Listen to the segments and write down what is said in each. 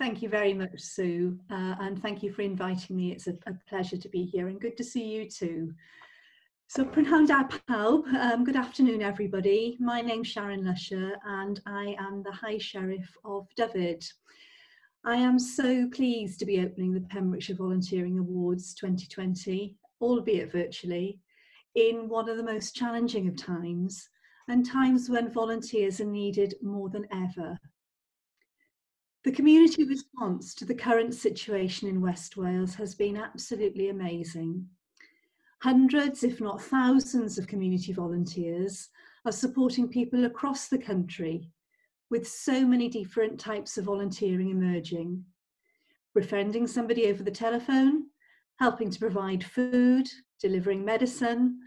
Thank you very much, Sue, uh, and thank you for inviting me. It's a, a, pleasure to be here and good to see you too. So, Prynhawn um, good afternoon everybody. My name's Sharron Lusher and I am the High Sheriff of Dyfed. I am so pleased to be opening the Pembrokeshire Volunteering Awards 2020, albeit virtually, in one of the most challenging of times and times when volunteers are needed more than ever. The community response to the current situation in West Wales has been absolutely amazing. Hundreds, if not thousands, of community volunteers are supporting people across the country with so many different types of volunteering emerging. Befriending somebody over the telephone, helping to provide food, delivering medicine,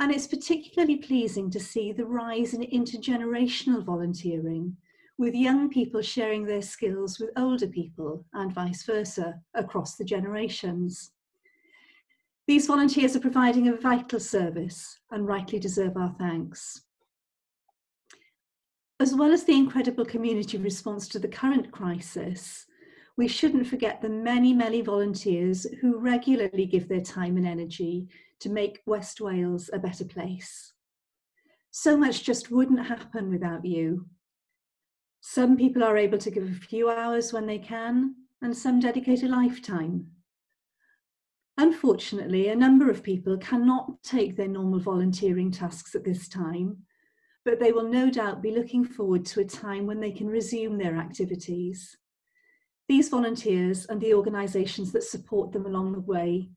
and it's particularly pleasing to see the rise in intergenerational volunteering, with young people sharing their skills with older people and vice versa across the generations. These volunteers are providing a vital service and rightly deserve our thanks. As well as the incredible community response to the current crisis, we shouldn't forget the many, many volunteers who regularly give their time and energy to make West Wales a better place. So much just wouldn't happen without you. Some people are able to give a few hours when they can, and some dedicate a lifetime. Unfortunately, a number of people cannot take their normal volunteering tasks at this time but they will no doubt be looking forward to a time when they can resume their activities. These volunteers and the organisations that support them along the way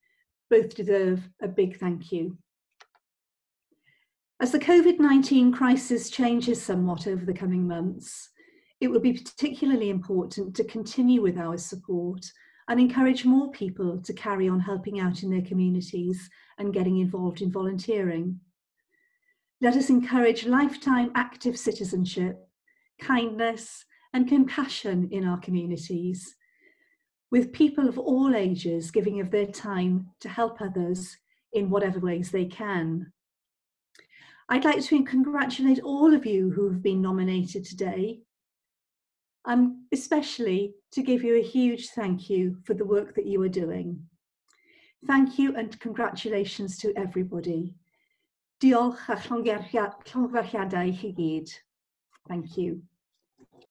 both deserve a big thank you. As the COVID-19 crisis changes somewhat over the coming months, it will be particularly important to continue with our support and encourage more people to carry on helping out in their communities and getting involved in volunteering. Let us encourage lifetime active citizenship, kindness, and compassion in our communities, with people of all ages giving of their time to help others in whatever ways they can. I'd like to congratulate all of you who have been nominated today, and especially to give you a huge thank you for the work that you are doing. Thank you and congratulations to everybody. Diolch a llongyfarchiadau chi gyd. Thank you.